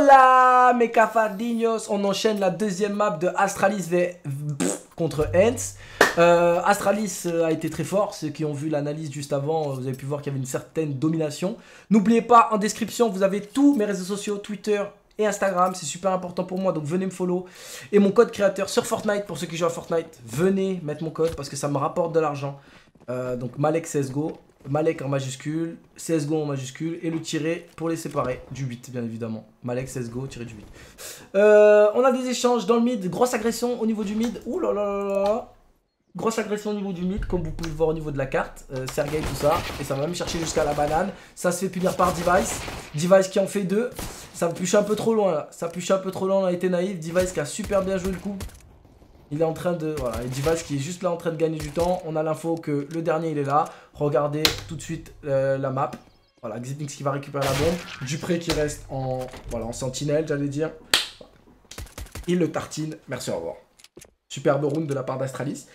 Hola mes cafardinhos On enchaîne la deuxième map de Astralis contre Hens. Euh, Astralis euh, a été très fort, ceux qui ont vu l'analyse juste avant, vous avez pu voir qu'il y avait une certaine domination. N'oubliez pas, en description, vous avez tous mes réseaux sociaux, Twitter et Instagram, c'est super important pour moi, donc venez me follow. Et mon code créateur sur Fortnite, pour ceux qui jouent à Fortnite, venez mettre mon code parce que ça me rapporte de l'argent. Euh, donc Malek CSGO, Malek en majuscule, CSGO en majuscule et le tiré pour les séparer du 8 bien évidemment. Malek CSGO tiré du 8. on a des échanges dans le mid, grosse agression au niveau du mid. Ouh là là. Grosse agression au niveau du mid, comme vous pouvez le voir au niveau de la carte. Euh, Sergei, tout ça. Et ça va même chercher jusqu'à la banane. Ça se fait punir par Device. Device qui en fait deux. Ça puche un peu trop loin là. Ça puche un peu trop loin, on a été naïf. Device qui a super bien joué le coup. Il est en train de... Voilà, Device qui est juste là en train de gagner du temps. On a l'info que le dernier il est là. Regardez tout de suite euh, la map. Voilà, Xipnix qui va récupérer la bombe. Dupré qui reste en, voilà, en sentinelle, j'allais dire. Il le tartine. Merci, au revoir. Superbe round de la part d'Astralis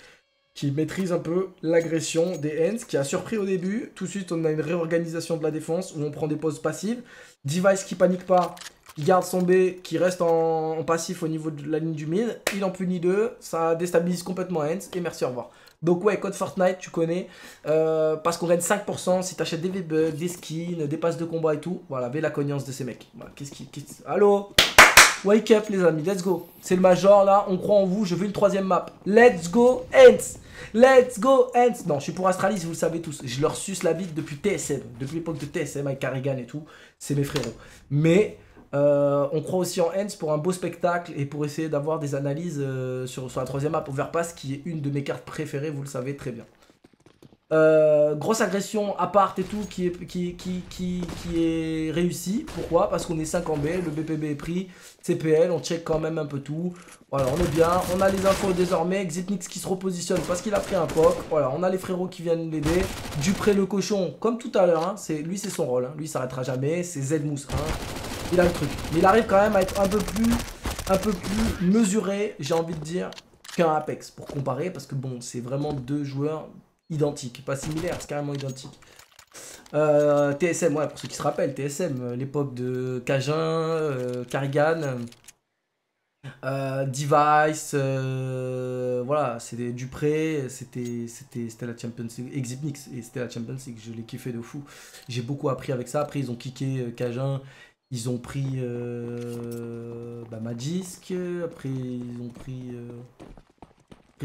qui maîtrise un peu l'agression des Hens, qui a surpris au début. Tout de suite, on a une réorganisation de la défense où on prend des pauses passives. Device qui panique pas, qui garde son B, qui reste en, passif au niveau de la ligne du mid. Il en punit deux, ça déstabilise complètement Hens, et merci, au revoir. Donc ouais, code Fortnite, tu connais, euh, parce qu'on gagne 5% si t'achètes des V-Bucks, des skins, des passes de combat et tout. Voilà, la cogniance de ces mecs. Voilà, qu'est-ce. Allô? Wake up les amis, let's go. C'est le Major là, on croit en vous, je veux une troisième map. Let's go, Hens Let's go, Hens Non, je suis pour Astralis, vous le savez tous. Je leur suce la vie depuis TSM, depuis l'époque de TSM avec Carrigan et tout. C'est mes frérots. Mais euh, on croit aussi en Hens pour un beau spectacle et pour essayer d'avoir des analyses euh, sur, sur la troisième map Overpass qui est une de mes cartes préférées, vous le savez très bien. Euh, grosse agression à part et tout qui est, qui, qui, qui, qui est réussi. Pourquoi? Parce qu'on est 5 en B, le BPB est pris, CPL, on check quand même un peu tout. Voilà, on est bien. On a les infos désormais. Xipnix qui se repositionne parce qu'il a pris un POC. Voilà, on a les frérots qui viennent l'aider. Dupré le cochon, comme tout à l'heure. Hein, lui, c'est son rôle. Hein. Lui, s'arrêtera jamais. C'est. Hein. Il a le truc. Mais il arrive quand même à être un peu plus, mesuré, j'ai envie de dire, qu'un Apex pour comparer. Parce que bon, c'est vraiment deux joueurs identique, pas similaire, c'est carrément identique. Euh, TSM, ouais, pour ceux qui se rappellent, TSM, euh, l'époque de Cajun, euh, Carrigan, Device, voilà, c'était Dupré, c'était la Champions League, Exipnix, et c'était la Champions League, je l'ai kiffé de fou. J'ai beaucoup appris avec ça, après ils ont kické Cajun, ils ont pris bah, Magisk, après ils ont pris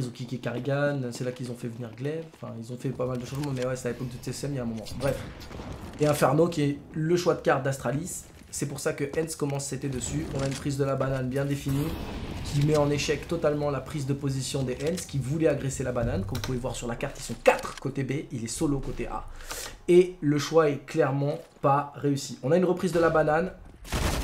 ils ont kické Carrigan, c'est là qu'ils ont fait venir Glaive. Enfin, ils ont fait pas mal de changements, mais ouais, c'est à l'époque de TSM il y a un moment. Bref. Et Inferno qui est le choix de carte d'Astralis. C'est pour ça que Hens commence c'était dessus. On a une prise de la banane bien définie qui met en échec totalement la prise de position des Hens qui voulaient agresser la banane. Comme vous pouvez voir sur la carte, ils sont 4 côté B, il est solo côté A. Et le choix est clairement pas réussi. On a une reprise de la banane.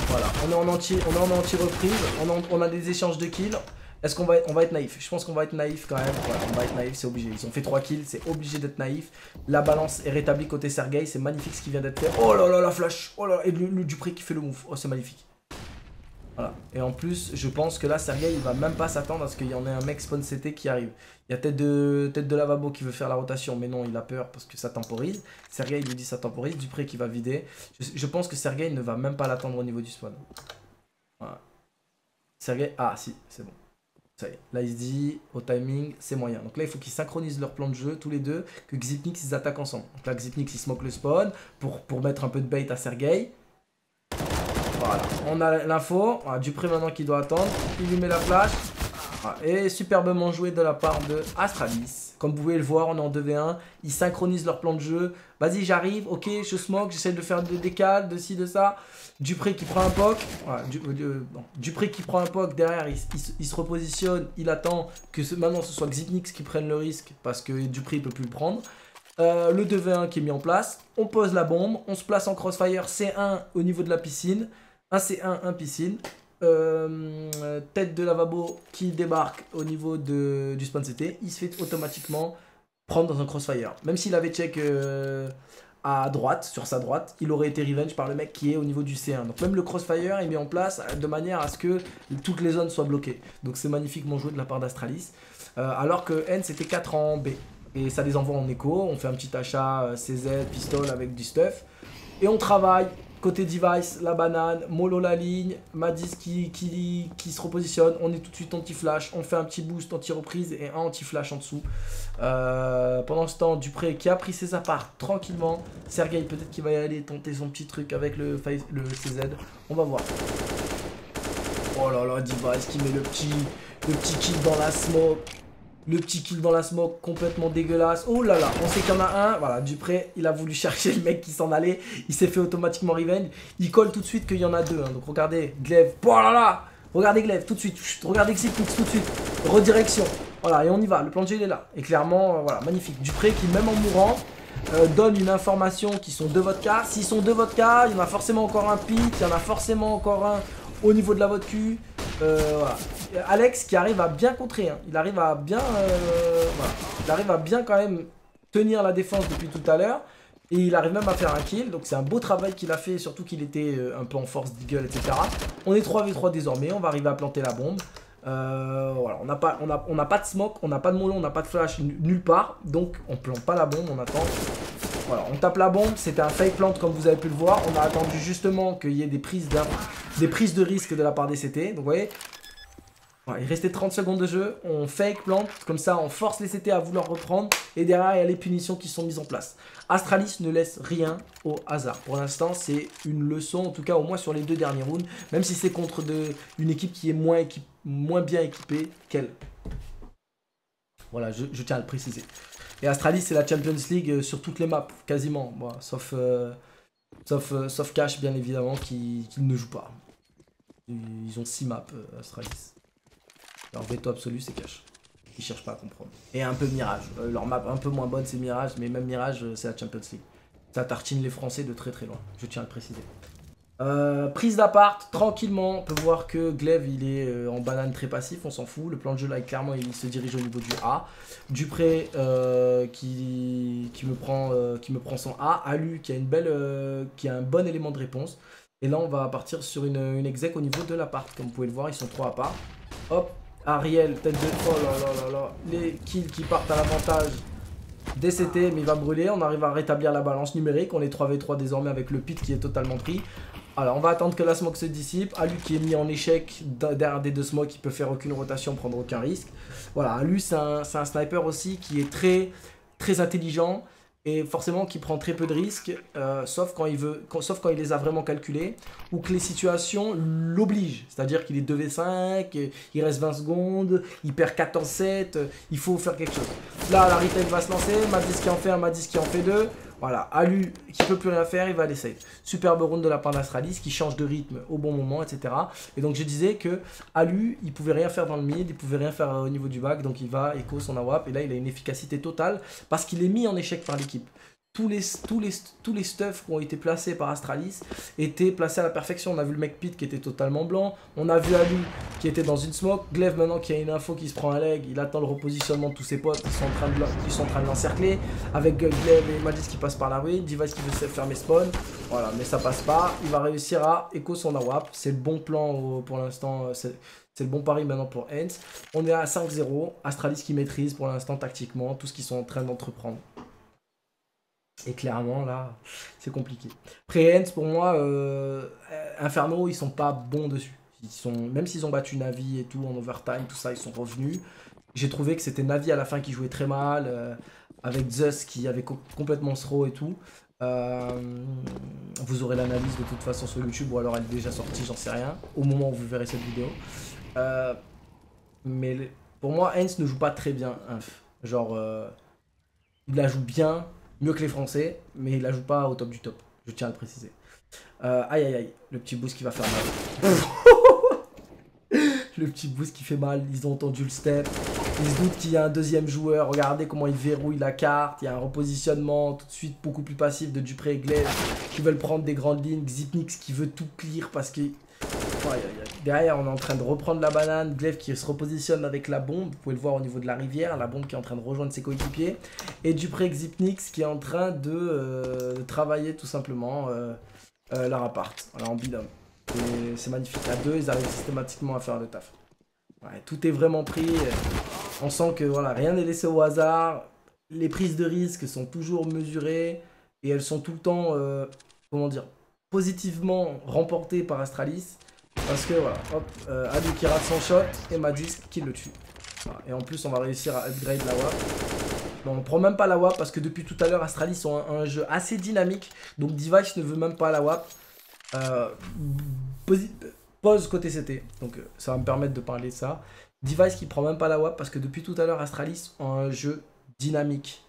Voilà, on est en anti, on est en anti reprise, on, on a des échanges de kills. Est-ce qu'on va, on va être naïf? Je pense qu'on va être naïf quand même. on va être naïf, c'est obligé. Ils ont fait 3 kills, c'est obligé d'être naïf. La balance est rétablie côté Sergei, c'est magnifique ce qui vient d'être fait. Oh là là, la flash Oh là, et le, Dupré qui fait le move. Oh, c'est magnifique. Voilà. Et en plus, je pense que là, Sergei, il va même pas s'attendre à ce qu'il y en ait un mec spawn CT qui arrive. Il y a tête de, tête de lavabo qui veut faire la rotation, mais non, il a peur parce que ça temporise. Sergei, lui dit ça temporise. Dupré qui va vider. Je, je pense que Sergei ne va même pas l'attendre au niveau du spawn. Voilà. Sergei, ah si, c'est bon. Ça y est. Là, il se dit, au timing, c'est moyen. Donc là, il faut qu'ils synchronisent leur plan de jeu, tous les deux, que Xipnix, ils attaquent ensemble. Donc là, Xipnix, il smoke le spawn pour, mettre un peu de bait à Sergei. Voilà, on a l'info. Voilà, Dupré maintenant qui doit attendre. Il lui met la flash. Et superbement joué de la part de Astralis. Comme vous pouvez le voir, on est en 2v1. Ils synchronisent leur plan de jeu. Vas-y, j'arrive. Ok, je smoke. J'essaie de faire des décales, de ci, de ça. Dupré qui prend un poke. Euh, Dupré qui prend un poke. Derrière, il, se repositionne. Il attend que maintenant ce soit Xipnix qui prenne le risque. Parce que Dupré ne peut plus le prendre. Euh, le 2v1 qui est mis en place. On pose la bombe. On se place en crossfire C1 au niveau de la piscine. Un C1, un piscine. Euh, tête de lavabo qui débarque au niveau de, du spawn CT, il se fait automatiquement prendre dans un crossfire. Même s'il avait check euh, à droite, sur sa droite, il aurait été revenge par le mec qui est au niveau du C1. Donc même le crossfire est mis en place de manière à ce que toutes les zones soient bloquées. Donc c'est magnifiquement joué de la part d'Astralis. Euh, alors que N c'était 4 en B. Et ça les envoie en écho, on fait un petit achat CZ, pistol avec du stuff. Et on travaille Côté device, la banane, Molo la ligne, Madis qui, qui, qui se repositionne. On est tout de suite anti-flash. On fait un petit boost anti-reprise et un anti-flash en dessous. Euh, pendant ce temps, Dupré qui a pris ses apparts tranquillement. Sergei peut-être qu'il va y aller tenter son petit truc avec le, le CZ. On va voir. Oh là là, device qui met le petit, le petit kill dans la smoke. Le petit kill dans la smoke complètement dégueulasse. Oh là là, on sait qu'il y en a un. Voilà, Dupré, il a voulu chercher le mec qui s'en allait. Il s'est fait automatiquement revenge. Il colle tout de suite qu'il y en a deux. Hein. Donc regardez, Glaive. Oh là là Regardez Glaive tout de suite. regardez Xipix tout de suite. Redirection. Voilà, et on y va. Le plan de jeu, il est là. Et clairement, euh, voilà, magnifique. Dupré qui, même en mourant, euh, donne une information qui sont deux vodkas. S'ils sont deux vodkas, il y en a forcément encore un pic. Il y en a forcément encore un au niveau de la vodka. Euh, Alex qui arrive à bien contrer. Hein. Il arrive à bien, euh, à bien quand même tenir la défense depuis tout à l'heure. Et il arrive même à faire un kill. Donc c'est un beau travail qu'il a fait. Surtout qu'il était euh, un peu en force d'eagle, etc. On est 3v3 désormais. On va arriver à planter la bombe. voilà, on n'a pas, on a, pas de smoke, on n'a pas de molon, on n'a pas de flash nulle part. Donc on plante pas la bombe, on attend on tape la bombe, c'était un fake plant comme vous avez pu le voir. On a attendu justement qu'il y ait des prises, de risque de la part des CT. Donc vous voyez, il restait 30 secondes de jeu, on fake plant, comme ça on force les CT à vouloir reprendre. Et derrière, il y a les punitions qui sont mises en place. Astralis ne laisse rien au hasard. Pour l'instant, c'est une leçon, en tout cas au moins sur les deux derniers rounds. Même si c'est contre une équipe qui est moins bien équipée qu'elle. Voilà, je tiens à le préciser. Et Astralis, c'est la Champions League euh, sur toutes les maps, quasiment. sauf, euh, sauf, euh, sauf Cash, bien évidemment, qui, ne joue pas. Ils ont 6 maps, Astralis. Leur veto absolu, c'est Cash. Ils cherchent pas à comprendre. Et un peu Mirage. leur map un peu moins bonne, c'est Mirage, mais même Mirage, c'est la Champions League. Ça tartine les Français de très très loin, je tiens à le préciser. Euh, prise d'appart, tranquillement, on peut voir que Glaive il est euh, en banane très passif, on s'en fout. Le plan de jeu là, clairement, il se dirige au niveau du A. Dupré euh, qui, qui, me prend, qui me prend son A. Alu qui a, une belle, qui a un bon élément de réponse. Et là, on va partir sur une, une exec au niveau de l'appart. Comme vous pouvez le voir, ils sont trois à part. Hop, Ariel, tête de... Oh là là là là. Les kills qui partent à l'avantage DCT, mais il va brûler. On arrive à rétablir la balance numérique. On est 3v3 désormais avec le pit qui est totalement pris. Alors, on va attendre que la smoke se dissipe. Alu qui est mis en échec derrière des deux smokes, il peut faire aucune rotation, prendre aucun risque. Voilà, Alu, c'est un, sniper aussi qui est très, très intelligent et forcément qui prend très peu de risques, euh, sauf, quand il veut, sauf quand il les a vraiment calculés, ou que les situations l'obligent. C'est-à-dire qu'il est 2v5, il reste 20 secondes, il perd 14-7, il faut faire quelque chose. Là, la retail va se lancer, Madis qui en fait un, Madis qui en fait deux. Voilà, Alu qui peut plus rien faire, il va aller Superbe round de la part d'Astralis qui change de rythme au bon moment, etc. Et donc je disais que Alu, il pouvait rien faire dans le mid, il pouvait rien faire au niveau du back, donc il va écho son AWAP et là il a une efficacité totale parce qu'il est mis en échec par l'équipe tous les, tous les, tous les stuffs qui ont été placés par Astralis étaient placés à la perfection. On a vu le mec Pit qui était totalement blanc. On a vu Alu qui était dans une smoke. Glaive maintenant qui a une info qui se prend un leg. Il attend le repositionnement de tous ses potes qui sont en train de, l'encercler. Avec Glaive et Magis qui passent par la rue. Device qui veut fermer spawn. Voilà, mais ça passe pas. Il va réussir à écho son AWAP. C'est le bon plan pour l'instant. C'est le bon pari maintenant pour Hens. On est à 5-0. Astralis qui maîtrise pour l'instant tactiquement tout ce qu'ils sont en train d'entreprendre. Et clairement, là, c'est compliqué. Préhens, pour moi, euh, Inferno, ils sont pas bons dessus. Ils sont, même s'ils ont battu Navi et tout en overtime, tout ça, ils sont revenus. J'ai trouvé que c'était Navi à la fin qui jouait très mal, euh, avec Zeus qui avait complètement throw et tout. Euh, vous aurez l'analyse de toute façon sur YouTube, ou alors elle est déjà sortie, j'en sais rien, au moment où vous verrez cette vidéo. mais pour moi, Hens ne joue pas très bien. Genre, il la joue bien, mieux que les Français, mais il la joue pas au top du top. Je tiens à le préciser. Euh, aïe aïe aïe, le petit boost qui va faire mal. le petit boost qui fait mal, ils ont entendu le step. Ils se doutent qu'il y a un deuxième joueur. Regardez comment il verrouille la carte. Il y a un repositionnement tout de suite beaucoup plus passif de Dupré et Glaive qui veulent prendre des grandes lignes. Xipnix qui veut tout clear parce Derrière, on est en train de reprendre la banane. Glaive qui se repositionne avec la bombe. Vous pouvez le voir au niveau de la rivière. La bombe qui est en train de rejoindre ses coéquipiers. Et Dupré Xipnix qui est en train de, euh, travailler tout simplement euh, euh, la rappart. Voilà, en bidon. C'est magnifique. À deux, ils arrivent systématiquement à faire le taf. tout est vraiment pris. On sent que voilà, rien n'est laissé au hasard. Les prises de risque sont toujours mesurées. Et elles sont tout le temps, comment dire, positivement remporté par Astralis. Parce que voilà, hop, euh, qui rate son shot et Madis qui le tue. Et en plus, on va réussir à upgrade la WAP. Bon, on prend même pas la WAP parce que depuis tout à l'heure, Astralis ont un, jeu assez dynamique. Donc Device ne veut même pas la WAP. Euh, pause côté CT. Donc euh, ça va me permettre de parler de ça. Device qui prend même pas la WAP parce que depuis tout à l'heure, Astralis ont un jeu dynamique.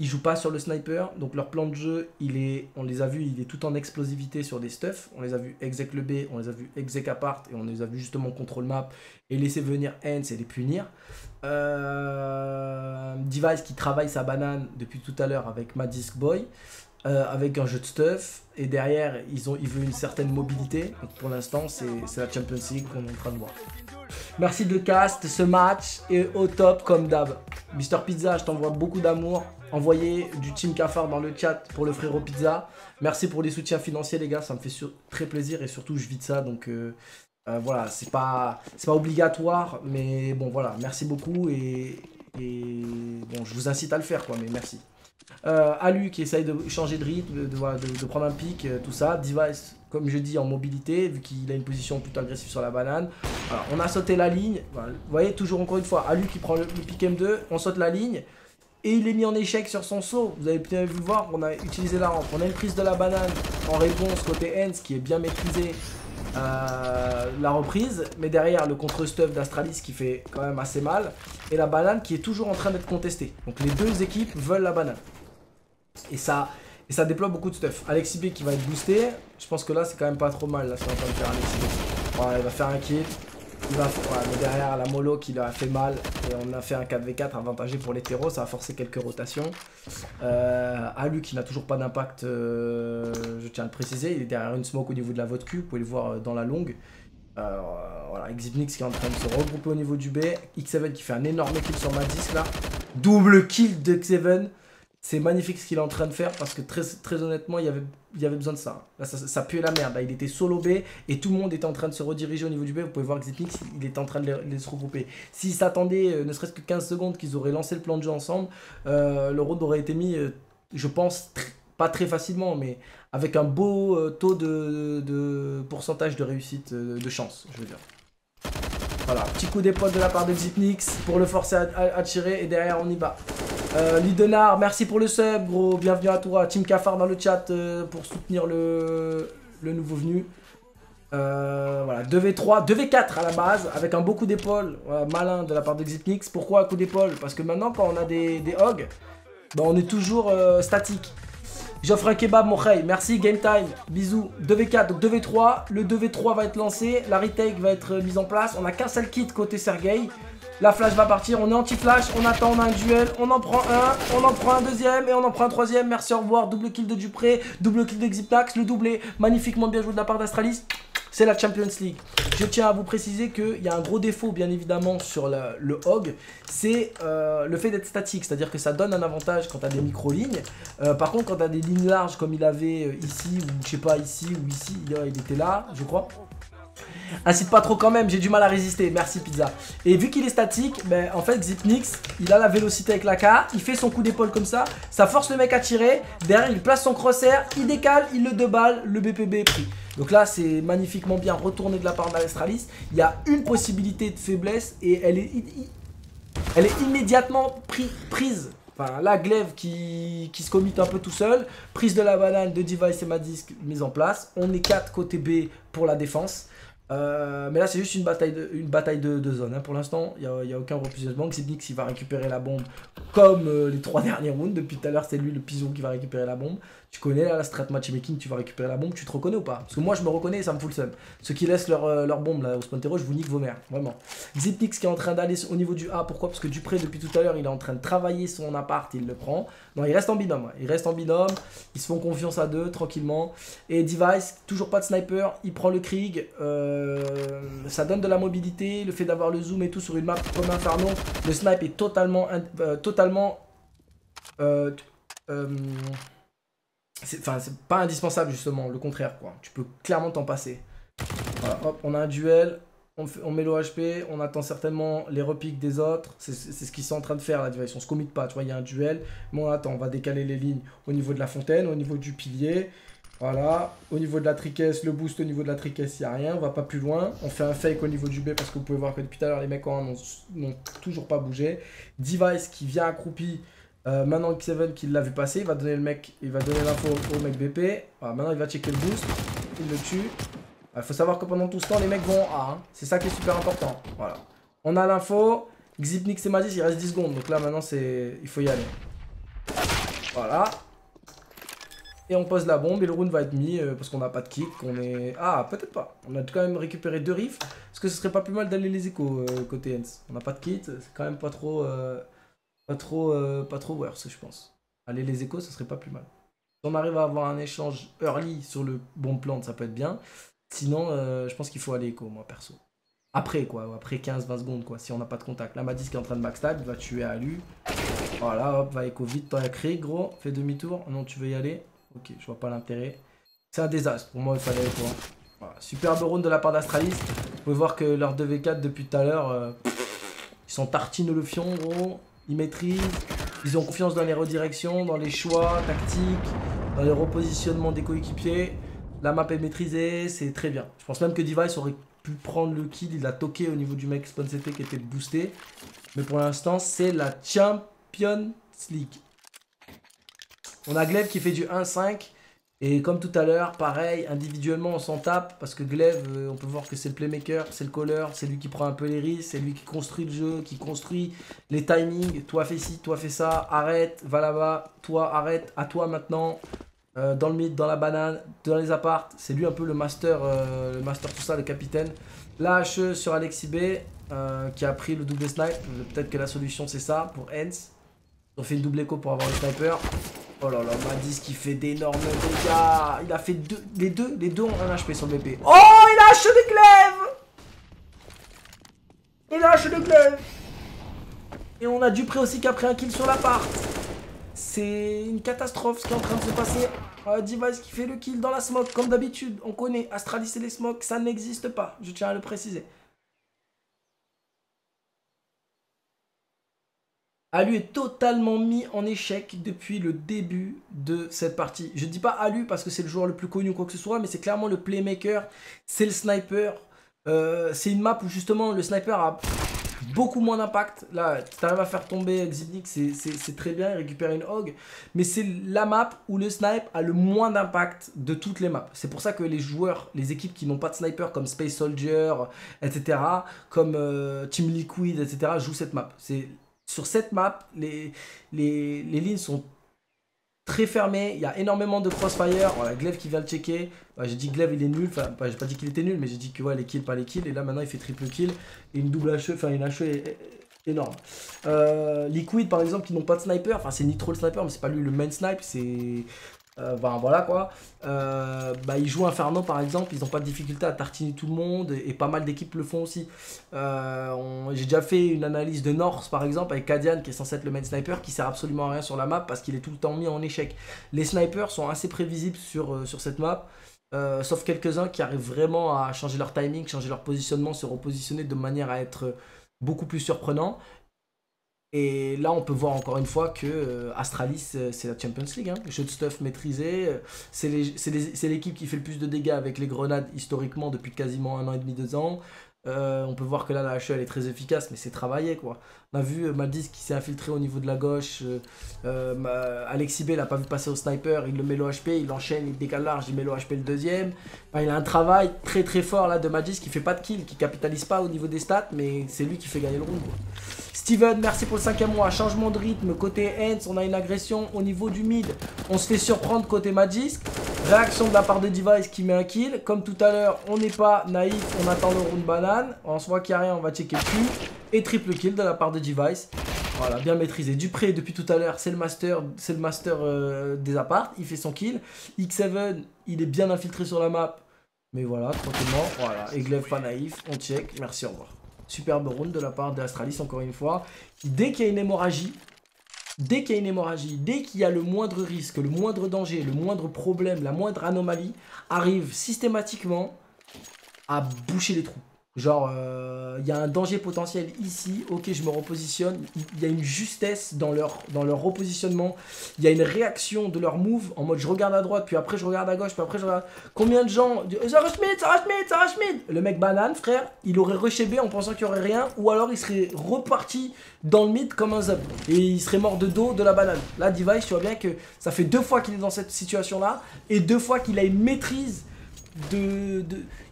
Ils jouent pas sur le sniper, donc leur plan de jeu, il est, on les a vus, il est tout en explosivité sur des stuffs. On les a vus exec le B, on les a vus exec apart, et on les a vus justement contrôle map et laisser venir Hens et les punir. Euh, Device qui travaille sa banane depuis tout à l'heure avec Madisk Boy. Euh, avec un jeu de stuff. Et derrière, ils, ont, ils veulent une certaine mobilité. Donc pour l'instant, c'est la Champions League qu'on est en train de voir. Merci de cast, ce match est au top comme d'hab. Mister Pizza, je t'envoie beaucoup d'amour. Envoyez du Team Cafard dans le chat pour le frérot Pizza. Merci pour les soutiens financiers, les gars. Ça me fait très plaisir et surtout, je vis de ça. Donc euh, euh, voilà, c'est pas, pas obligatoire. Mais bon, voilà, merci beaucoup. Et, bon, je vous incite à le faire, quoi. Mais merci. Euh, Alu qui essaye de changer de rythme, de, prendre un pic, tout ça. Device, comme je dis, en mobilité, vu qu'il a une position plutôt agressive sur la banane. on a sauté la ligne. vous voyez, toujours encore une fois, Alu qui prend le, pic M2, on saute la ligne. Et il est mis en échec sur son saut. Vous avez bien vu voir, on a utilisé la rampe. On a une prise de la banane en réponse côté Hens qui est bien maîtrisé. Euh, la reprise, mais derrière le contre-stuff d'Astralis qui fait quand même assez mal, et la banane qui est toujours en train d'être contestée. Donc les deux équipes veulent la banane. Et ça, et ça déploie beaucoup de stuff. Alexis B qui va être boosté. Je pense que là, c'est quand même pas trop mal. Là, en train de faire Alexis B. il va faire un kill. Il va, mais derrière, la Molo qui lui a fait mal. Et on a fait un 4v4 avantagé pour les. Ça a forcé quelques rotations. Euh, Alu qui n'a toujours pas d'impact, euh, je tiens à le préciser. Il est derrière une smoke au niveau de la Q. Vous pouvez le voir euh, dans la longue. Euh, voilà, Exibnix qui est en train de se regrouper au niveau du B. X7 qui fait un énorme kill sur ma disque là. Double kill de X7. C'est magnifique ce qu'il est en train de faire parce que très, très honnêtement, il y, avait, il y avait besoin de ça. Ça, puait la merde. il était solo B et tout le monde était en train de se rediriger au niveau du B. Vous pouvez voir que Zipnix, il était en train de les, se regrouper. S'ils s'attendaient euh, ne serait-ce que 15 secondes qu'ils auraient lancé le plan de jeu ensemble, euh, le road aurait été mis, euh, je pense, pas très facilement, mais avec un beau taux de, pourcentage de réussite, de chance, je veux dire. Voilà, petit coup d'épaule de la part de Zipnix pour le forcer à tirer et derrière on y va. Euh, merci pour le sub, gros. Bienvenue à toi. Team Cafard dans le chat euh, pour soutenir le, le nouveau venu. Euh, voilà, 2v3, 2v4 à la base, avec un beau coup d'épaule malin de la part de Xipnix. Pourquoi un coup d'épaule? Parce que maintenant, quand on a des, des hogs, bah, on est toujours euh, statique. J'offre un kebab, mon Merci, game time. Bisous. 2v4, donc 2v3. Le 2v3 va être lancé. La retake va être mise en place. On a qu'un seul kit côté Sergei. La flash va partir, on est anti-flash, on attend, on a un duel, on en prend un, on en prend un deuxième et on en prend un troisième. Merci, au revoir. Double kill de Dupré, double kill de Xiplax, le doublé. Magnifiquement bien joué de la part d'Astralis. C'est la Champions League. Je tiens à vous préciser qu'il y a un gros défaut, bien évidemment, sur le HOG. C'est euh, le fait d'être statique. C'est-à-dire que ça donne un avantage quand tu as des micro-lignes. Euh, par contre, quand tu as des lignes larges comme il avait euh, ici, ou je sais pas, ici ou ici, il était là, je crois. Incite pas trop quand même, j'ai du mal à résister. Merci pizza. Et vu qu'il est statique, ben, en fait Zipnix, il a la vélocité avec la K, il fait son coup d'épaule comme ça, ça force le mec à tirer, derrière il place son crosshair, il décale, il le deux balles, le BPB est pris. Donc là c'est magnifiquement bien retourné de la part d'Alestralis. Il y a une possibilité de faiblesse et elle est, elle est immédiatement prise. Enfin, là, Glaive qui, qui se commit un peu tout seul. Prise de la banane de Device et Madisc mise en place. On est 4 côté B pour la défense. Euh, mais là, c'est juste une bataille de, une bataille de, zone. Hein. Pour l'instant, il n'y a, a, aucun refusement. Xibnix, il va récupérer la bombe comme euh, les trois derniers rounds. Depuis tout à l'heure, c'est lui le pigeon qui va récupérer la bombe. Tu connais là, la strat matchmaking, tu vas récupérer la bombe, tu te reconnais ou pas? Parce que moi je me reconnais et ça me fout le seum. Ceux qui laissent leur, euh, leur bombe là au Spontero, je vous nique vos mères, vraiment. Zipnix qui est en train d'aller au niveau du A, pourquoi? Parce que Dupré depuis tout à l'heure il est en train de travailler son appart, il le prend. Non, il reste en binôme, il reste en binôme, ils se font confiance à deux tranquillement. Et Device, toujours pas de sniper, il prend le Krieg, euh, ça donne de la mobilité, le fait d'avoir le zoom et tout sur une map comme Inferno, le snipe est totalement. Euh, totalement c'est pas indispensable justement, le contraire quoi. Tu peux clairement t'en passer. Hop, on a un duel, on, met l'OHP, on attend certainement les repiques des autres. C'est ce qu'ils sont en train de faire la device. On se commit pas, tu vois, il y a un duel, mais on attend, on va décaler les lignes au niveau de la fontaine, au niveau du pilier. Voilà, au niveau de la triquesse, le boost au niveau de la triquesse, il n'y a rien, on va pas plus loin. On fait un fake au niveau du B parce que vous pouvez voir que depuis tout à l'heure, les mecs n'ont toujours pas bougé. Device qui vient accroupi, euh, maintenant X7 qui l'a vu passer, il va donner le mec, il va donner l'info au mec BP. Maintenant il va checker le boost, il le tue. Il faut savoir que pendant tout ce temps, les mecs vont A. Hein. C'est ça qui est super important. On a l'info. Xipnix et Madis, il reste 10 secondes. Donc là, maintenant, c'est il faut y aller. Voilà. Et on pose la bombe et le round va être mis euh, parce qu'on n'a pas de kick. Est... Ah, peut-être pas. On a quand même récupéré deux riffs. Est-ce que ce serait pas plus mal d'aller les échos euh, côté Hens On n'a pas de kit. C'est quand même pas trop... pas trop... pas trop worse, je pense. Aller les échos, ce serait pas plus mal. Si on arrive à avoir un échange early sur le bon plan, ça peut être bien. Sinon, je pense qu'il faut aller écho, moi, perso. Après, quoi. Après 15-20 secondes, quoi. Si on n'a pas de contact. Là, Madis qui est en train de backstab, il va tuer à lui. Voilà, hop, va écho vite, pas créer, gros. Fais demi-tour. Non, tu veux y aller? Ok, je vois pas l'intérêt. C'est un désastre. Pour moi, il fallait aller pour. Voilà. Superbe round de la part d'Astralis. Vous pouvez voir que leurs 2v4 depuis tout à l'heure, euh, ils sont tartines le fion, gros. Ils maîtrisent. Ils ont confiance dans les redirections, dans les choix tactiques, dans les repositionnements des coéquipiers. La map est maîtrisée, c'est très bien. Je pense même que Device aurait pu prendre le kill. Il a toqué au niveau du mec Spawn CT qui était boosté. Mais pour l'instant, c'est la Champions League. On a Glaive qui fait du 1-5. Et comme tout à l'heure, pareil, individuellement on s'en tape parce que Glaive, euh, on peut voir que c'est le playmaker, c'est le caller, c'est lui qui prend un peu les risques, c'est lui qui construit le jeu, qui construit les timings. Toi fais ci, toi fais ça, arrête, va là-bas, toi arrête, à toi maintenant. Euh, dans le mid, dans la banane, dans les apparts, c'est lui un peu le master, euh, le master tout ça, le capitaine. La HE sur Alexis B, qui a pris le double snipe. Peut-être que la solution c'est ça pour Hens. On fait une double écho pour avoir le sniper. Oh là là, Madis qui fait d'énormes dégâts. Il a fait deux, les deux, les deux ont un HP sur le BP. Oh, il a haché de glaive Il a haché de glaive Et on a Dupré aussi qui a pris un kill sur l'appart. C'est une catastrophe ce qui est en train de se passer. Uh, Device qui fait le kill dans la smoke, comme d'habitude. On connaît Astralis et les smokes, ça n'existe pas. Je tiens à le préciser. Alu est totalement mis en échec depuis le début de cette partie. Je ne dis pas Alu parce que c'est le joueur le plus connu ou quoi que ce soit, mais c'est clairement le playmaker, c'est le sniper. Euh, c'est une map où justement le sniper a beaucoup moins d'impact. Là, tu arrives à faire tomber Xibnik, c'est très bien, il récupère une hog. Mais c'est la map où le snipe a le moins d'impact de toutes les maps. C'est pour ça que les joueurs, les équipes qui n'ont pas de sniper comme Space Soldier, etc., comme euh, Team Liquid, etc., jouent cette map. C'est sur cette map, les, les, lignes sont très fermées. Il y a énormément de crossfire. Voilà, Glaive qui vient le checker. j'ai dit Glaive il est nul. Enfin, j'ai pas dit qu'il était nul, mais j'ai dit que ouais, les kills, pas les kills. Et là maintenant il fait triple kill. Et une double HE, enfin une HE énorme. Euh, Liquid par exemple qui n'ont pas de sniper. Enfin c'est Nitro le sniper, mais c'est pas lui le main snipe. C'est euh, ben voilà quoi. Euh, bah, ils jouent Inferno par exemple, ils n'ont pas de difficulté à tartiner tout le monde et, pas mal d'équipes le font aussi. Euh, j'ai déjà fait une analyse de North par exemple avec Kadian qui est censé être le main sniper qui sert absolument à rien sur la map parce qu'il est tout le temps mis en échec. Les snipers sont assez prévisibles sur, sur cette map. sauf quelques-uns qui arrivent vraiment à changer leur timing, changer leur positionnement, se repositionner de manière à être beaucoup plus surprenant. Et là, on peut voir encore une fois que euh, Astralis, euh, c'est la Champions League. Hein. Jeu de stuff maîtrisé. Euh, c'est l'équipe qui fait le plus de dégâts avec les grenades historiquement depuis quasiment un an et demi, deux ans. on peut voir que là, la HE, elle est très efficace, mais c'est travaillé, quoi. On a vu Maldis qui s'est infiltré au niveau de la gauche. Alexis B l'a pas vu passer au sniper. Il le met l'OHP, il enchaîne, il décale large, il met l'OHP le deuxième. il a un travail très très fort là de Maldis qui fait pas de kill, qui capitalise pas au niveau des stats, mais c'est lui qui fait gagner le round. Steven, merci pour le cinquième mois. Changement de rythme. Côté Hens, on a une agression au niveau du mid. On se fait surprendre côté Magisk. Réaction de la part de Device qui met un kill. Comme tout à l'heure, on n'est pas naïf. On attend le round banane. On se voit qu'il n'y a rien. On va checker le. Et triple kill de la part de Device. Voilà, bien maîtrisé. Dupré, depuis tout à l'heure, c'est le master, c'est le master euh, des apparts. Il fait son kill. X7, il est bien infiltré sur la map. Mais voilà, tranquillement. Voilà, et Glaive pas naïf. On check. Merci, au revoir. Superbe round de la part d'Astralis, encore une fois. dès qu'il y a une hémorragie, dès qu'il y a une hémorragie, dès qu'il y a le moindre risque, le moindre danger, le moindre problème, la moindre anomalie, arrive systématiquement à boucher les trous. Genre, il y a un danger potentiel ici. Ok, je me repositionne. Il y a une justesse dans leur, dans leur repositionnement. Il y a une réaction de leur move en mode je regarde à droite, puis après je regarde à gauche, puis après je regarde. Combien de gens. Sarah Schmidt, Sarah Schmidt, Sarah Schmidt Le mec banane, frère, il aurait rushé B en pensant qu'il n'y aurait rien, ou alors il serait reparti dans le mid comme un zub. Et il serait mort de dos de la banane. Là, Device, tu vois bien que ça fait deux fois qu'il est dans cette situation-là, et deux fois qu'il a une maîtrise de,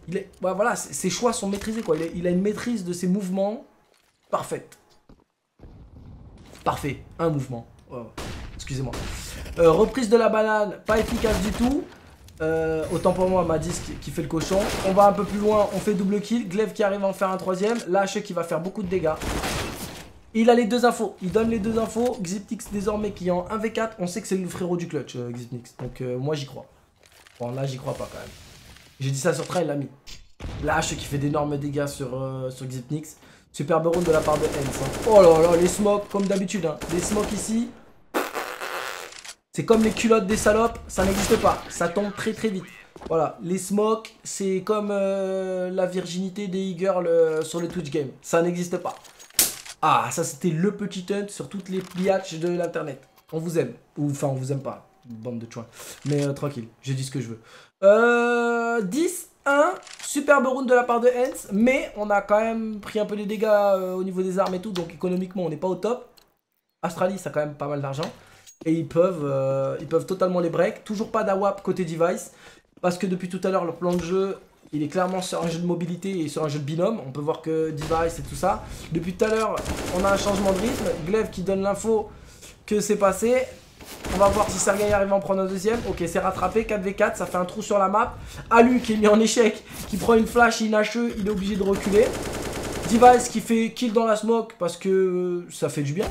il est, voilà, ses choix sont maîtrisés quoi. Il, a une maîtrise de ses mouvements parfaite. Parfait, un mouvement. Oh, excusez-moi. Euh, reprise de la banane, pas efficace du tout. Euh, autant pour moi, ma disque qui fait le cochon. On va un peu plus loin, on fait double kill. Glaive qui arrive à en faire un troisième. Lâche qui va faire beaucoup de dégâts. Il a les deux infos, il donne les deux infos. Xipnix désormais qui est en 1v4, on sait que c'est le frérot du clutch, euh, Xipnix. Donc moi j'y crois. Bon là j'y crois pas quand même. J'ai dit ça sur trail, l'ami. La hache qui fait d'énormes dégâts sur, euh, sur Xipnix. Super run de la part de Hens. Hein. Oh là là, les smokes, comme d'habitude. Hein. Les smokes ici. C'est comme les culottes des salopes, ça n'existe pas. Ça tombe très très vite. Voilà, les smokes, c'est comme euh, la virginité des e-girls euh, sur le Twitch game. Ça n'existe pas. Ah, ça c'était le petit hunt sur toutes les pliages de l'internet. On vous aime. Ou enfin, on vous aime pas. Bande de chouins. Mais tranquille, j'ai dit ce que je veux. Euh, 10, 1, superbe round de la part de Hens, mais on a quand même pris un peu des dégâts euh, au niveau des armes et tout, donc économiquement on n'est pas au top. Astralis a quand même pas mal d'argent, et ils peuvent, euh, ils peuvent totalement les break. Toujours pas d'AWAP côté device, parce que depuis tout à l'heure leur plan de jeu, il est clairement sur un jeu de mobilité et sur un jeu de binôme. On peut voir que device et tout ça. Depuis tout à l'heure, on a un changement de rythme. Glaive qui donne l'info que c'est passé. On va voir si Sergei arrive à en prendre un deuxième. Ok, c'est rattrapé. 4v4, ça fait un trou sur la map. Alu qui est mis en échec, qui prend une flash, HE, il est obligé de reculer. Device qui fait kill dans la smoke parce que ça fait du bien.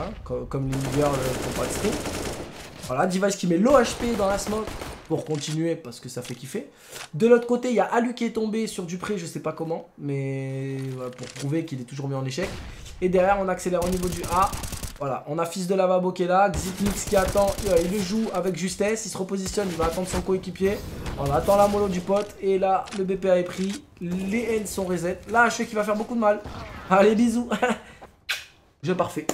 Hein, comme, les girls font pas de stream. Voilà, Device qui met l'OHP dans la smoke pour continuer parce que ça fait kiffer. De l'autre côté, il y a Alu qui est tombé sur Dupré, je sais pas comment, mais pour prouver qu'il est toujours mis en échec. Et derrière, on accélère au niveau du A. Voilà, on a Fils de Lavabo qui est là, Xipnix qui attend, euh, il le joue avec justesse, il se repositionne, il va attendre son coéquipier. On attend la mollo du pote, et là, le BPA est pris, les N sont reset. Là, je sais qu'il va faire beaucoup de mal. Allez, bisous Je parfait.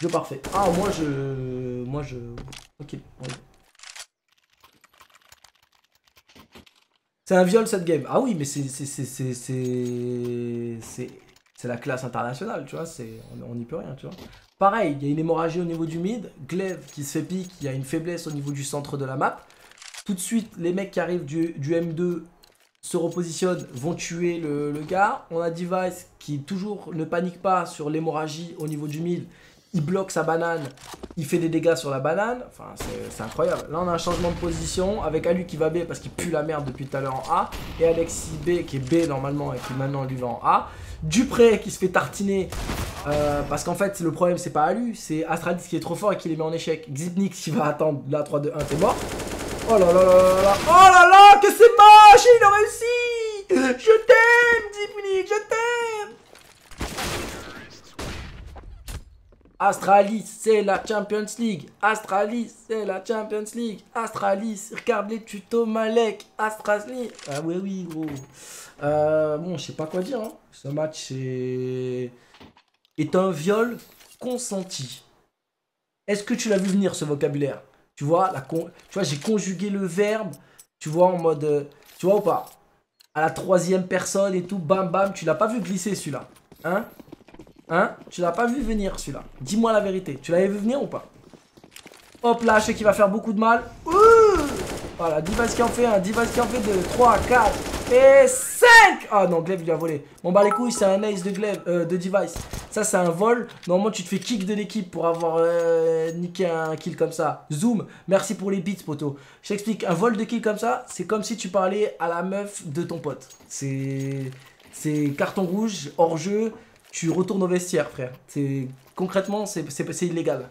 Je parfait. Ah, moi, je... Moi, je... Ok, C'est un viol cette game. Ah oui, mais c'est c'est la classe internationale, tu vois. On n'y peut rien, tu vois. Pareil, il y a une hémorragie au niveau du mid. Glaive qui se fait pique, il y a une faiblesse au niveau du centre de la map. Tout de suite, les mecs qui arrivent du, M2 se repositionnent, vont tuer le, gars. On a Device qui toujours ne panique pas sur l'hémorragie au niveau du mid. Il bloque sa banane, il fait des dégâts sur la banane. Enfin, c'est incroyable. Là, on a un changement de position avec Alu qui va B parce qu'il pue la merde depuis tout à l'heure en A. Et Alexis B qui est B normalement et qui maintenant lui va en A. Dupré qui se fait tartiner euh, parce qu'en fait le problème c'est pas Alu, c'est Astralis qui est trop fort et qui les met en échec. Xipnix qui va attendre la 3, 2, 1, t'es mort. Oh là là là là là Oh là là que c'est moche Il a réussi Je t'aime Xipnix, je t'aime Astralis, c'est la Champions League. Astralis, c'est la Champions League. Astralis, regarde les tutos Malek. Astralis. Ah oui, oui, gros. Euh, bon, je sais pas quoi dire. Hein. Ce match est... est un viol consenti. Est-ce que tu l'as vu venir ce vocabulaire? Tu vois, tu vois j'ai conjugué le verbe, tu vois, en mode... Euh, tu vois ou pas? À la troisième personne et tout, bam bam, tu l'as pas vu glisser celui-là. Hein? Hein? Tu l'as pas vu venir celui-là. Dis-moi la vérité. Tu l'avais vu venir ou pas? Hop là, je sais qu'il va faire beaucoup de mal. Voilà, Divas qui en fait un, Divas qui en fait deux, 3, 4 et 5 Ah non, Glaive lui a volé. Bon bah les couilles, c'est un ace de Glaive, euh, de Device. Ça c'est un vol. Normalement tu te fais kick de l'équipe pour avoir euh, niqué un kill comme ça. Zoom, merci pour les beats poto. Je t'explique, un vol de kill comme ça, c'est comme si tu parlais à la meuf de ton pote. C'est... C'est carton rouge, hors jeu, tu retournes au vestiaire frère. Concrètement, c'est illégal.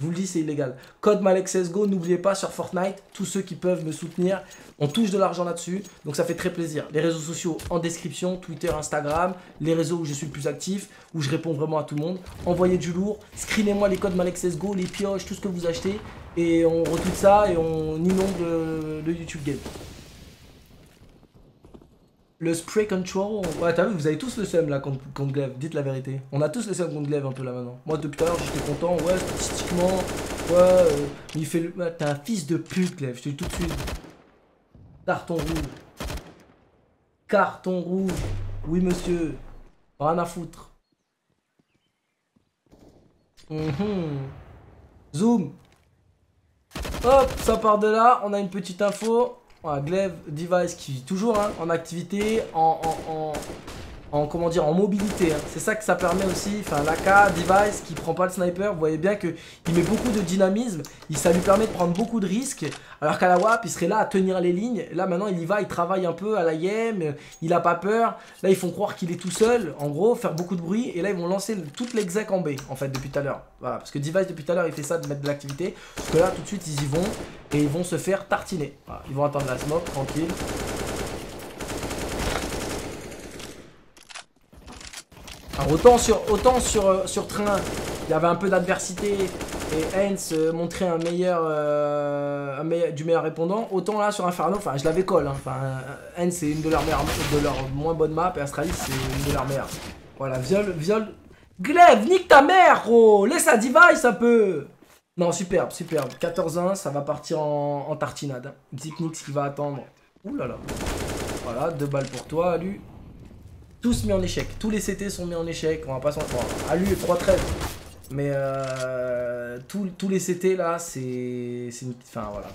Vous le dis, c'est illégal. Code MalexSGO, n'oubliez pas sur Fortnite, tous ceux qui peuvent me soutenir, on touche de l'argent là-dessus, donc ça fait très plaisir. Les réseaux sociaux en description, Twitter, Instagram, les réseaux où je suis le plus actif, où je réponds vraiment à tout le monde. Envoyez du lourd, screenez-moi les codes MalexSGO, les pioches, tout ce que vous achetez, et on retweet ça et on inonde le YouTube Game. Le spray control. Ouais, t'as vu, vous avez tous le seum là contre, contre Glaive. Dites la vérité. On a tous le seum contre Glaive un peu là maintenant. Moi, depuis tout à l'heure, j'étais content. Ouais, statistiquement. Ouais, euh, il fait le. T'es un fils de pute, Glaive. Je te dis tout de suite. Carton rouge. Carton rouge. Oui, monsieur. Rien à foutre. Mhm. Zoom. Hop, ça part de là. On a une petite info. Voilà, Glaive Device qui est toujours hein, en activité, en, en, comment dire, en mobilité. Hein. C'est ça que ça permet aussi. Enfin, l'AK Device qui prend pas le sniper, vous voyez bien qu'il met beaucoup de dynamisme. Il, ça lui permet de prendre beaucoup de risques. Alors qu'à la WAP, il serait là à tenir les lignes. Là, maintenant, il y va, il travaille un peu à la YEM. Il a pas peur. Là, ils font croire qu'il est tout seul. En gros, faire beaucoup de bruit. Et là, ils vont lancer toute l'exec en B, en fait, depuis tout à l'heure. Voilà, parce que Device, depuis tout à l'heure, il fait ça de mettre de l'activité. Parce que là, tout de suite, ils y vont. Et ils vont se faire tartiner. ils vont attendre la smoke, tranquille. Autant sur, autant sur, euh, sur train, il y avait un peu d'adversité et Hens euh, montrait un meilleur, euh, un du meilleur répondant, autant là sur Inferno, enfin je l'avais colle. Hein. Enfin, Hens c'est une de leurs meilleures, de leurs moins bonnes maps et Astralis c'est une de leurs meilleures. Voilà, viol, viol. Glaive, nique ta mère, gros Laisse la device un peu Non, superbe, superbe. 14-1, ça va partir en, tartinade. Zipnix qui va attendre. Ouh là là. Voilà, deux balles pour toi, Alu tous mis en échec. Tous les CT sont mis en échec. On va pas s'en. Bon, Alu est 3-13. Mais euh, tous, les CT là, c'est. Enfin voilà.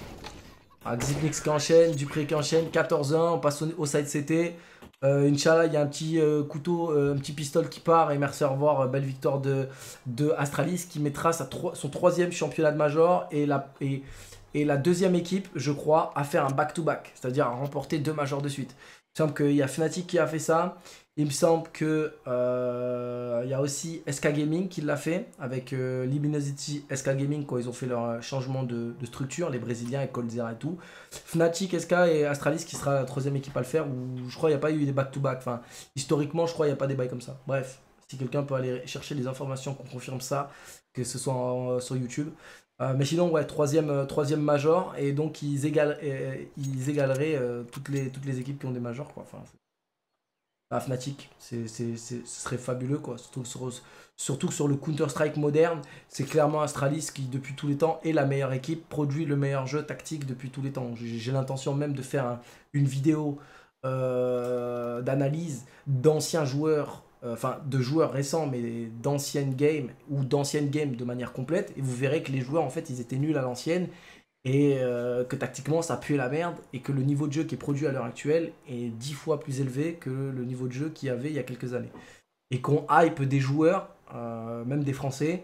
Ah, Xipnix qui enchaîne, Dupré qui enchaîne, 14-1, on passe au, side CT. Euh, Inch'Allah, il y a un petit euh, couteau, un petit pistolet qui part et merci au revoir, belle victoire de, Astralis qui mettra sa son troisième championnat de major et la, et la deuxième équipe, je crois, à faire un back-to-back, c'est-à-dire à remporter deux majors de suite. Il semble qu'il y a Fnatic qui a fait ça. Il me semble que euh, il y a aussi SK Gaming qui l'a fait avec euh, Luminosity SK Gaming quand ils ont fait leur changement de, structure, les Brésiliens et Coldzera et tout. Fnatic, SK et Astralis qui sera la troisième équipe à le faire. Où je crois qu'il n'y a pas eu des back-to-back. Enfin, historiquement, je crois qu'il n'y a pas des bails comme ça. Bref, si quelqu'un peut aller chercher les informations qu'on confirme ça, que ce soit sur YouTube. Mais sinon, ouais, troisième, troisième major, et donc ils, ils égaleraient toutes, les, toutes les équipes qui ont des majors. Quoi. Enfin, à Fnatic. ce serait fabuleux, quoi. Surtout sur, surtout sur le Counter-Strike moderne, c'est clairement Astralis qui, depuis tous les temps, est la meilleure équipe, produit le meilleur jeu tactique depuis tous les temps. J'ai l'intention même de faire une vidéo euh, d'analyse d'anciens joueurs, euh, enfin de joueurs récents, mais d'anciennes games ou d'anciennes games de manière complète, et vous verrez que les joueurs, en fait, ils étaient nuls à l'ancienne et euh, que tactiquement ça pue la merde et que le niveau de jeu qui est produit à l'heure actuelle est dix fois plus élevé que le niveau de jeu qu'il y avait il y a quelques années. Et qu'on hype des joueurs, euh, même des Français,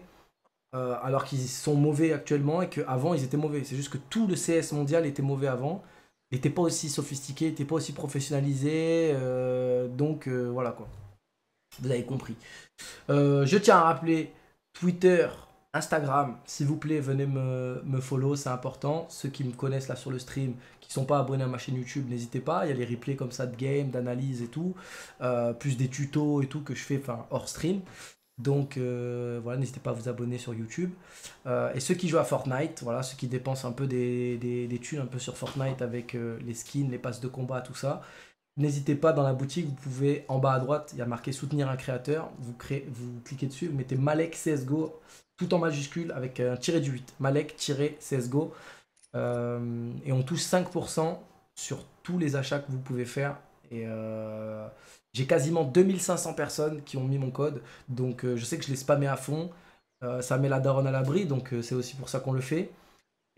euh, alors qu'ils sont mauvais actuellement et qu'avant ils étaient mauvais. C'est juste que tout le CS mondial était mauvais avant, n'était pas aussi sophistiqué, n'était pas aussi professionnalisé, donc voilà quoi. Vous avez compris. je tiens à rappeler Twitter, Instagram, s'il vous plaît, venez me, me follow, c'est important. Ceux qui me connaissent là sur le stream, qui sont pas abonnés à ma chaîne YouTube, n'hésitez pas. Il y a les replays comme ça de game, d'analyse et tout. Euh, plus des tutos et tout que je fais hors stream. Donc euh, voilà, n'hésitez pas à vous abonner sur YouTube. Euh, et ceux qui jouent à Fortnite, voilà, ceux qui dépensent un peu des, des, thunes un peu sur Fortnite avec les skins, les passes de combat, tout ça. N'hésitez pas dans la boutique, vous pouvez en bas à droite, il y a marqué soutenir un créateur. Vous, cliquez dessus, vous mettez Malek CSGO tout en majuscule avec un tiré du 8. Malek-CSGO. Euh, et on touche 5% sur tous les achats que vous pouvez faire. Et euh, j'ai quasiment 2500 personnes qui ont mis mon code. Donc euh, je sais que je l'ai spammé à fond. ça met la daronne à l'abri. Donc c'est aussi pour ça qu'on le fait.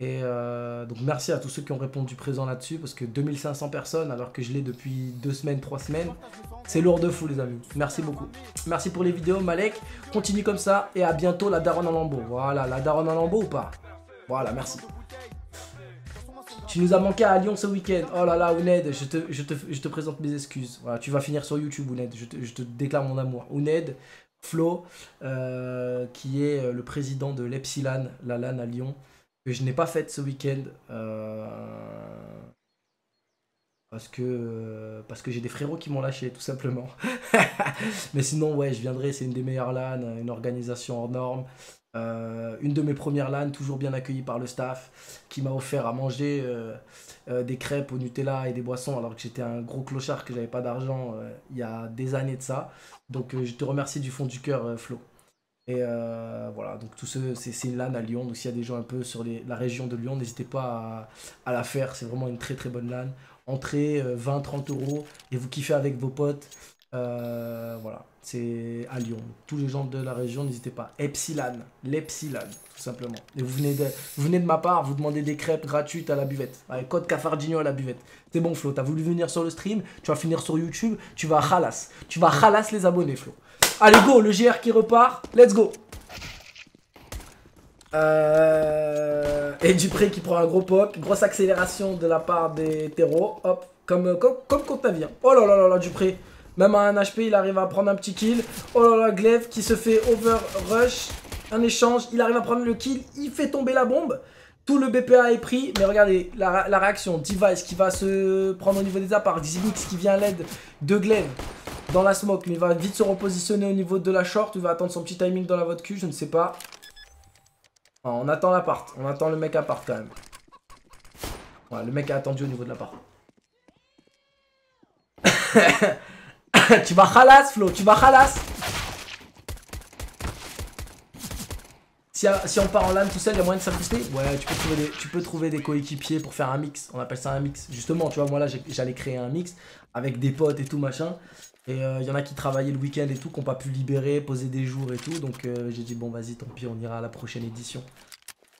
Et euh, donc merci à tous ceux qui ont répondu présent là-dessus parce que 2500 personnes alors que je l'ai depuis deux semaines, trois semaines, c'est lourd de fou les amis. Merci beaucoup. Merci pour les vidéos Malek. Continue comme ça et à bientôt la daronne en lambeau. Voilà, la daronne en lambeau ou pas? Voilà, merci. Tu nous as manqué à Lyon ce week-end. Oh là là, Ouned, je te, je, te, présente mes excuses. Voilà, tu vas finir sur YouTube, Ouned. Je te, je te déclare mon amour. Ouned, Flo, euh, qui est le président de l'Epsilon, la LAN à Lyon que je n'ai pas faite ce week-end. Euh, parce que, parce que j'ai des frérots qui m'ont lâché, tout simplement. Mais sinon, ouais, je viendrai. C'est une des meilleures LAN, une organisation hors norme. Euh, une de mes premières LAN, toujours bien accueillie par le staff, qui m'a offert à manger euh, euh, des crêpes au Nutella et des boissons, alors que j'étais un gros clochard, que j'avais pas d'argent il y a des années de ça. Donc je te remercie du fond du cœur, Flo. Et voilà, donc tout ce, c'est une LAN à Lyon. Donc s'il y a des gens un peu sur la région de Lyon, n'hésitez pas à, à, la faire. C'est vraiment une très très bonne LAN. Entrée 20-30 euros et vous kiffez avec vos potes. voilà c'est à Lyon. Tous les gens de la région, n'hésitez pas. Epsilon, l'Epsilon, tout simplement. Et vous venez, de, vous venez de ma part, vous demandez des crêpes gratuites à la buvette. Avec code Cafardino à la buvette. C'est bon, Flo, t'as voulu venir sur le stream, tu vas finir sur YouTube, tu vas halas. Tu vas halas les abonnés, Flo. Allez, go, le GR qui repart, let's go. Euh... Et Dupré qui prend un gros pop, grosse accélération de la part des terreaux, hop, comme, comme, comme contre ta vie. Oh là là là là, Dupré. Même à un HP, il arrive à prendre un petit kill. Oh là là, Glaive qui se fait over rush. Un échange, il arrive à prendre le kill. Il fait tomber la bombe. Tout le BPA est pris. Mais regardez, la, réaction. Device qui va se prendre au niveau des apparts. Ximix qui vient à l'aide de Glaive dans la smoke. Mais il va vite se repositionner au niveau de la short. Il va attendre son petit timing dans la vote cul, je ne sais pas. on attend l'appart. On attend le mec appart quand même. le mec a attendu au niveau de l'appart. tu vas halas, Flo, tu vas halas. Si, on part en LAN tout seul, il y a moyen de s'incruster Ouais, tu tu peux trouver des coéquipiers pour faire un mix. On appelle ça un mix. Justement, tu vois, moi là, j'allais créer un mix avec des potes et tout machin. Et il euh, y en a qui travaillaient le week-end et tout, qui n'ont pas pu libérer, poser des jours et tout. Donc euh, j'ai dit, bon, vas-y, tant pis, on ira à la prochaine édition.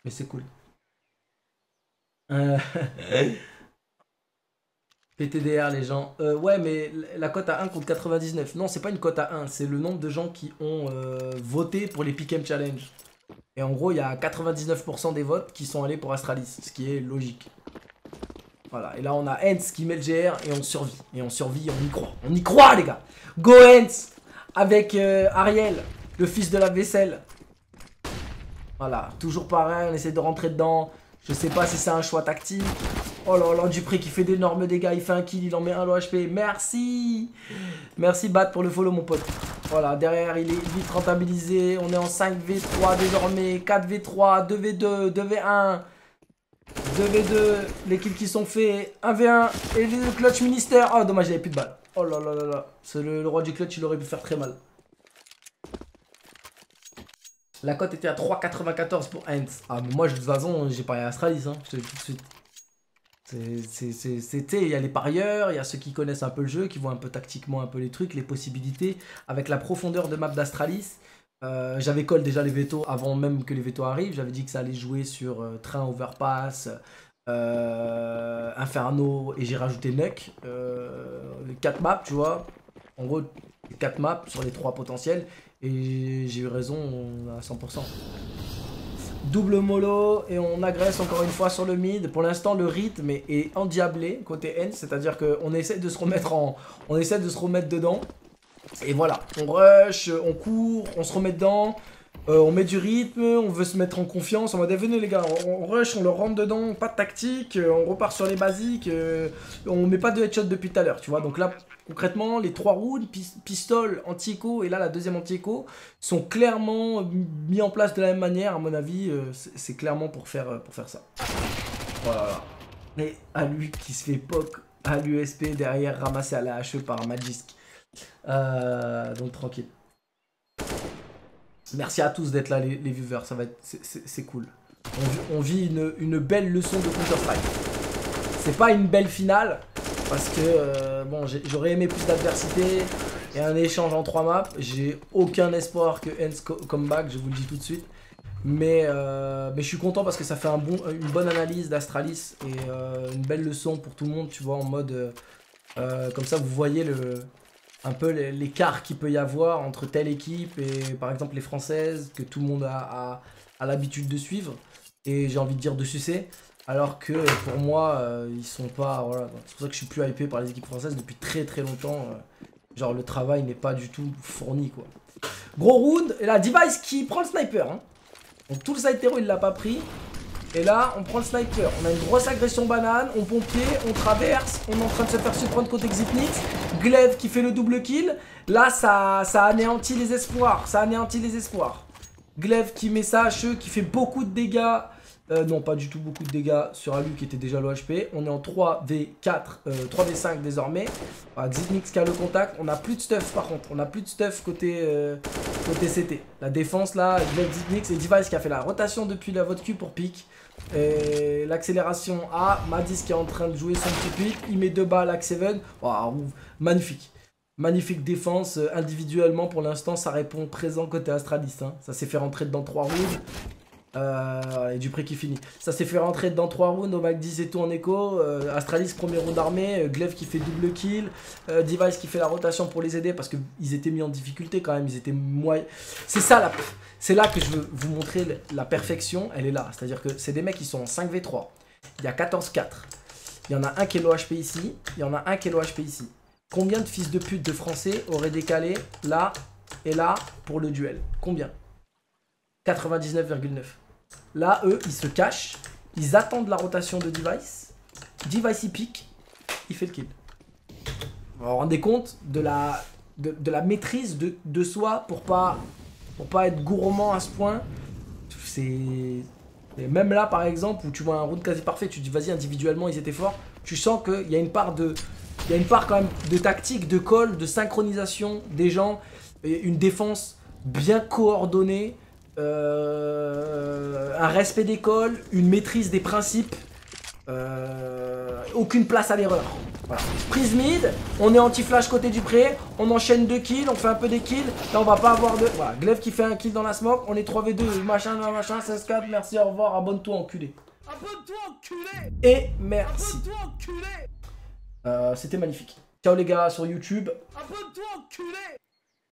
Mais c'est cool. Euh... PTDR les gens. Ouais mais la cote à 1 contre 99. Non c'est pas une cote à 1, c'est le nombre de gens qui ont voté pour les Pick'em Challenge. Et en gros il y a 99% des votes qui sont allés pour Astralis, ce qui est logique. Voilà, et là on a Hens qui met le GR et on survit. Et on survit, on y croit. On y croit les gars Go Hens Avec euh, Ariel, le fils de la vaisselle. Voilà, toujours pareil, on essaie de rentrer dedans. Je sais pas si c'est un choix tactique. Oh là là, Dupré qui fait d'énormes dégâts. Il fait un kill, il en met un low HP. Merci. Merci Bat pour le follow mon pote. Voilà, derrière il est vite rentabilisé. On est en 5v3 désormais. 4v3, 2v2, 2v1. 2v2, les kills qui sont faits. 1v1 et le clutch ministère. Oh dommage, il avait plus de balles. Oh là là là là. C'est le, roi du clutch, il aurait pu faire très mal. La cote était à 3,94 pour Heinz. Ah, mais moi, de toute façon, j'ai parié à Astralis, hein. Je te dis tout de suite. C'était, il y a les parieurs, il y a ceux qui connaissent un peu le jeu, qui voient un peu tactiquement un peu les trucs, les possibilités. Avec la profondeur de map d'Astralis, euh, j'avais call déjà les veto avant même que les veto arrivent. J'avais dit que ça allait jouer sur euh, train overpass, euh, inferno et j'ai rajouté Nuck. les 4 maps, tu vois. En gros, 4 maps sur les 3 potentiels. Et j'ai eu raison à 100%. Double mollo et on agresse encore une fois sur le mid. Pour l'instant, le rythme est, endiablé côté N, c'est-à-dire qu'on essaie de se remettre en, on essaie de se remettre dedans. Et voilà, on rush, on court, on se remet dedans. Euh, on met du rythme, on veut se mettre en confiance, on va venez les gars, on, rush, on leur rentre dedans, pas de tactique, euh, on repart sur les basiques, euh, on met pas de headshot depuis tout à l'heure, tu vois. Donc là, concrètement, les trois rounds, pistole, anti-écho et là la deuxième anti-écho sont clairement mis en place de la même manière, à mon avis, c'est clairement pour faire, ça. Voilà. Mais à lui qui se fait poke à l'USP derrière ramassé à la HE par Magisk. Donc tranquille. Merci à tous d'être là, les, viewers. Ça va être, c'est cool. On, vit une, belle leçon de Counter-Strike. C'est pas une belle finale parce que euh, bon, j'aurais aimé plus d'adversité et un échange en trois maps. J'ai aucun espoir que Hens come back, je vous le dis tout de suite. Mais, euh, je suis content parce que ça fait une bonne analyse d'Astralis et euh, une belle leçon pour tout le monde, tu vois, en mode... comme ça, vous voyez le, un peu l'écart qu'il peut y avoir entre telle équipe et par exemple les françaises que tout le monde a, l'habitude de suivre et j'ai envie de dire de sucer alors que pour moi euh, ils sont pas voilà c'est pour ça que je suis plus hypé par les équipes françaises depuis très très longtemps euh, genre le travail n'est pas du tout fourni quoi gros round et là Device qui prend le sniper hein. donc tout le side il l'a pas pris et là, on prend le sniper. On a une grosse agression banane. On pompier, on traverse. On est en train de se faire surprendre côté Xipnix. Glaive qui fait le double kill. Là, ça, ça anéantit les espoirs. Ça anéantit les espoirs. Glaive qui met ça HE, qui fait beaucoup de dégâts. Euh, non, pas du tout beaucoup de dégâts sur Alu qui était déjà l'OHP. On est en 3v4, 3v5 désormais. Voilà, Xitnix qui a le contact. On a plus de stuff par contre. On a plus de stuff côté, euh, CT. La défense là, Xitnix et Device qui a fait la rotation depuis la vote Q pour pick. L'accélération A, Madis qui est en train de jouer son petit pick. Il met deux balles, Axe 7. magnifique. Magnifique défense euh, individuellement pour l'instant ça répond présent côté Astralis hein. Ça s'est fait rentrer dedans 3 rounds euh, et Dupré qui finit. Ça s'est fait rentrer dans 3 rounds, Mac 10 et tout en écho. Euh, Astralis, premier round armé. Euh, Glaive qui fait double kill. Euh, Device qui fait la rotation pour les aider parce qu'ils étaient mis en difficulté quand même. Ils étaient moyens. C'est ça là. C'est là que je veux vous montrer la perfection. Elle est là. C'est-à-dire que c'est des mecs qui sont en 5v3. Il y a 14-4. Il y en a un qui est l'OHP ici. Il y en a un qui est l'OHP ici. Combien de fils de pute de français auraient décalé là et là pour le duel? Combien? 99,9. Là, eux, ils se cachent. Ils attendent la rotation de Device. Device, il pique. Il fait le kill. Vous vous rendez compte de la, maîtrise de, soi pour pas, pas être gourmand à ce point? C'est... Même là, par exemple, où tu vois un round quasi parfait, tu dis vas-y, individuellement, ils étaient forts. Tu sens qu'il y a une part de... Part quand même de tactique, de call, de synchronisation des gens. Une défense bien coordonnée. Euh, un respect d'école, une maîtrise des principes, euh, aucune place à l'erreur. Prise mid, on est anti-flash côté du pré, on enchaîne deux kills, on fait un peu des kills, là on va pas avoir de... Voilà, Glaive qui fait un kill dans la smoke, on est 3v2, machin, machin, 16-4, merci, au revoir, abonne-toi enculé. Abonne-toi enculé Et merci. Abonne-toi enculé euh, C'était magnifique. Ciao les gars sur YouTube. Abonne-toi enculé